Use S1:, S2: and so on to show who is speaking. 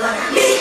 S1: like me.